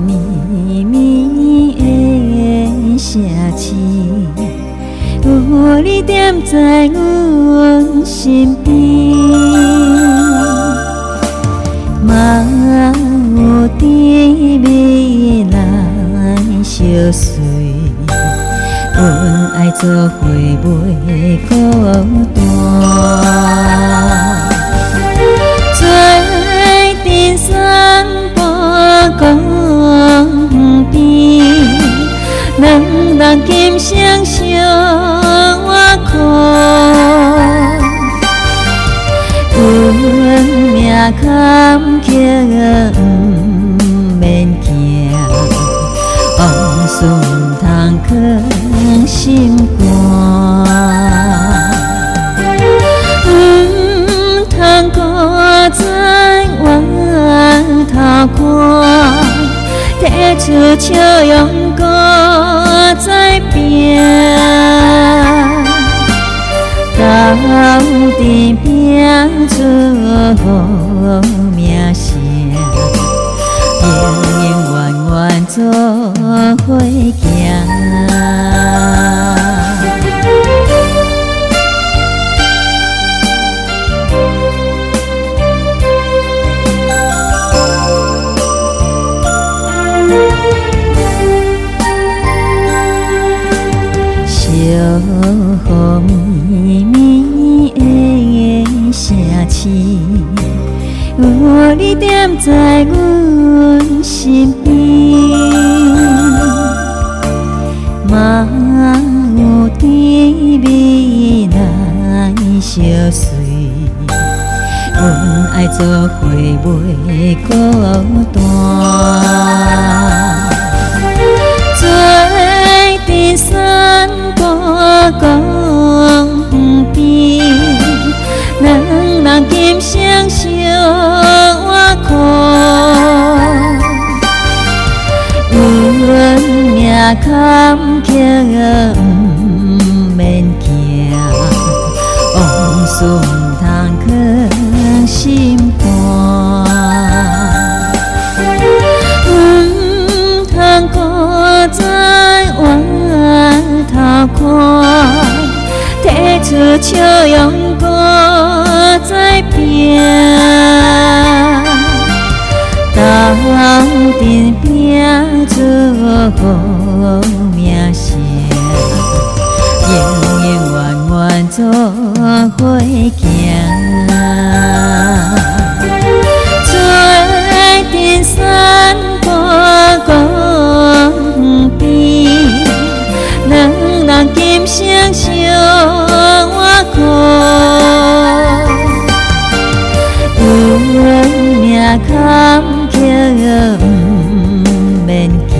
迷迷的城市，有你惦在阮身边，毛滴袂来相随，阮爱做伙袂孤单。人今生相。阮命坎坷，不免惊，往事毋通藏心肝，毋通搁再回头看，提出笑容到底拼出名声，永永远远做伙行。有你踮在阮身边，嘛有甜蜜来相随。阮爱做伙袂孤单，坎坷不免惊，往事毋通藏心肝，毋通搁再回头看，提出笑容搁再拼，斗阵拼出。做阵山半江边，两人今生相看，有命坎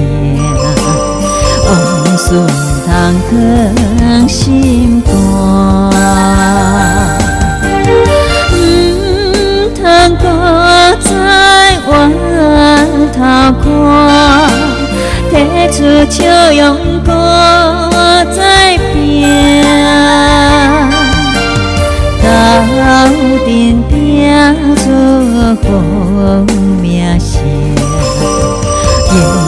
坷。顺通藏心肝。bien.